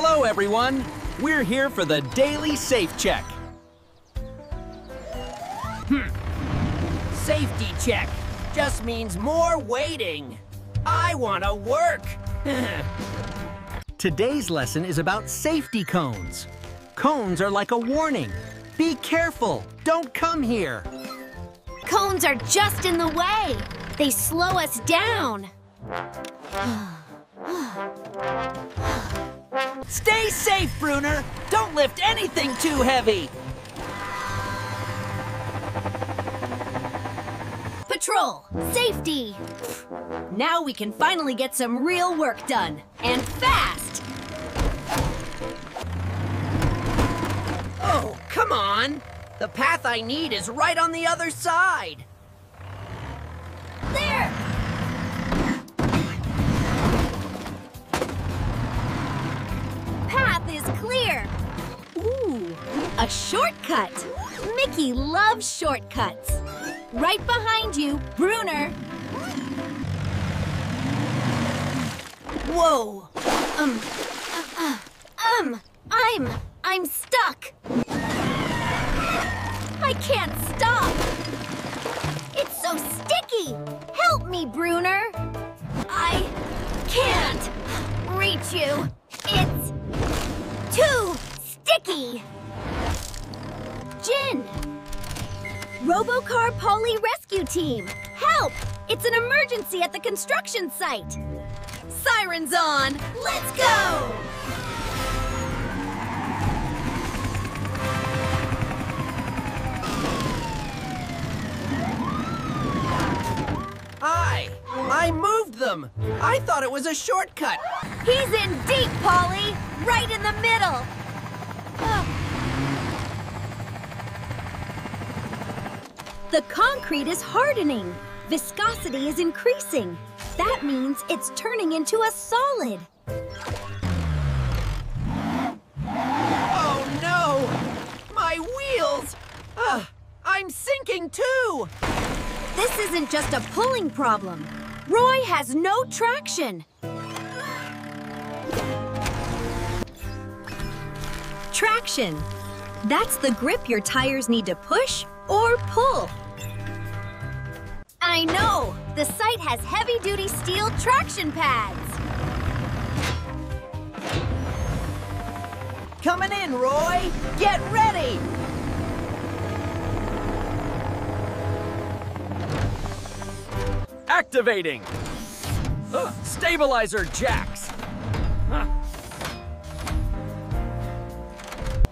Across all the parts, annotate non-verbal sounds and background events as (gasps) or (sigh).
Hello, everyone. We're here for the daily safe check. Hmm. Safety check just means more waiting. I want to work. (laughs) Today's lesson is about safety cones. Cones are like a warning. Be careful. Don't come here. Cones are just in the way. They slow us down. (sighs) (sighs) Stay safe, Bruner. Don't lift anything too heavy. Patrol, safety. Now we can finally get some real work done. And fast. Oh, come on. The path I need is right on the other side. A shortcut. Micky loves shortcuts. Right behind you, Bruner. Whoa. Um, uh, uh, um, I'm, I'm stuck. I can't stop. It's so sticky. Help me, Bruner. I can't reach you. It's too sticky. Robocar Poli Rescue Team. Help! It's an emergency at the construction site. Sirens on. Let's go! Hi. I moved them. I thought it was a shortcut. He's in deep, Polly. Right in the middle. The concrete is hardening. Viscosity is increasing. That means it's turning into a solid. Oh no! My wheels! Ah, I'm sinking too! This isn't just a pulling problem. Roy has no traction. Traction. That's the grip your tires need to push or pull. I know! The site has heavy-duty steel traction pads. Coming in, Roy! Get ready! Activating. Uh, stabilizer jacks.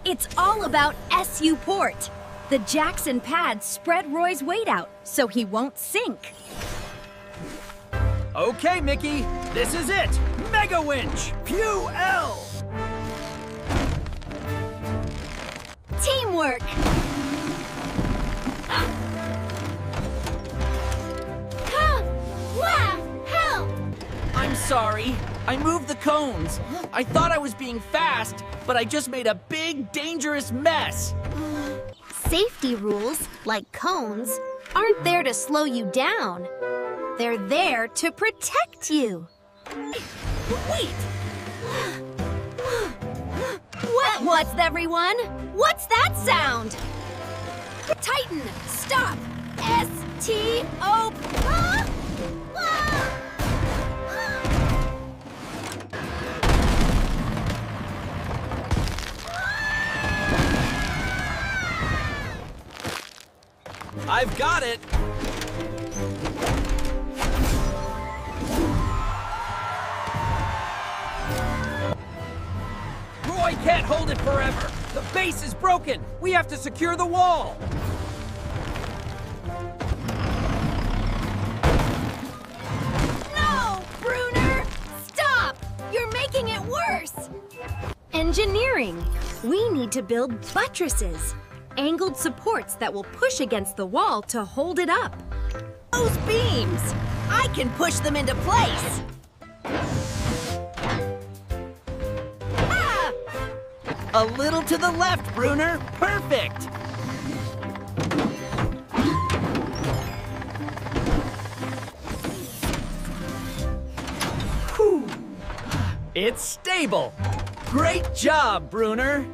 It's all about SU port. The jacks and pads spread Roy's weight out so he won't sink. Okay, Micky, this is it. Mega winch. Pew L. Teamwork! Help! I'm sorry. I moved the cones. I thought I was being fast, but I just made a big, dangerous mess. Safety rules, like cones, aren't there to slow you down. They're there to protect you. Wait! What, what's everyone? What's that sound? Titan, stop! S T O. Ah! Ah! I've got it. Roy can't hold it forever. The base is broken. We have to secure the wall. No, Bruner! Stop! You're making it worse! Engineering. We need to build buttresses. Angled supports that will push against the wall to hold it up. Those beams! I can push them into place! Ah! A little to the left, Bruner. Perfect! It's stable. Great job, Bruner!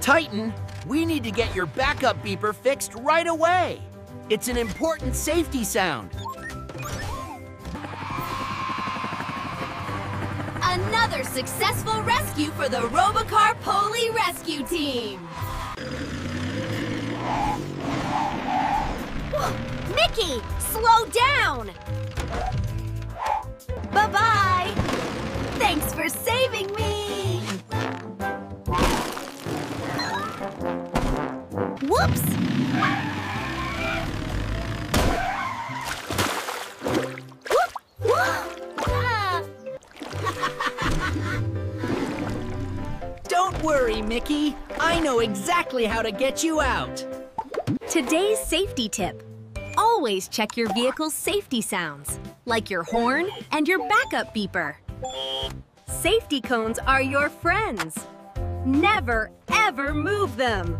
Titan, we need to get your backup beeper fixed right away. It's an important safety sound. Another successful rescue for the Robocar Poli Rescue Team! (gasps) Micky, slow down! Whoops! Whoop! Whoop! Ah! Don't worry, Micky. I know exactly how to get you out. Today's safety tip. Always check your vehicle's safety sounds, like your horn and your backup beeper. Safety cones are your friends. Never, ever move them.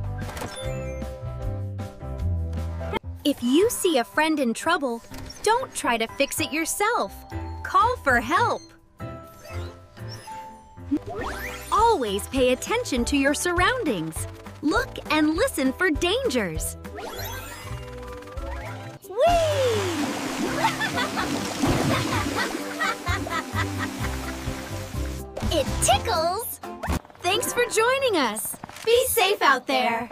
If you see a friend in trouble, don't try to fix it yourself. Call for help. Always pay attention to your surroundings. Look and listen for dangers. (laughs) it tickles! Thanks for joining us. Be safe out there.